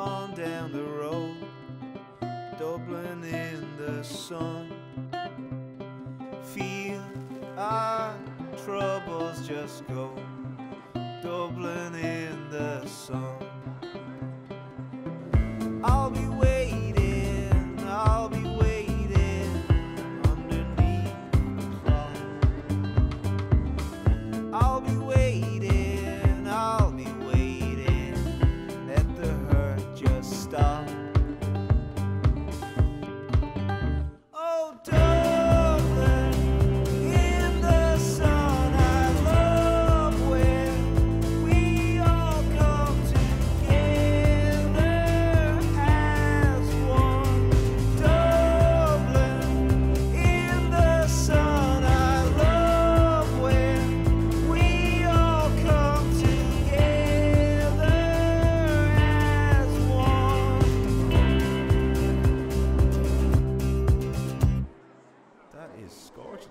on down the road, Dublin in the sun. Feel our troubles just go, Dublin in the sun. scored.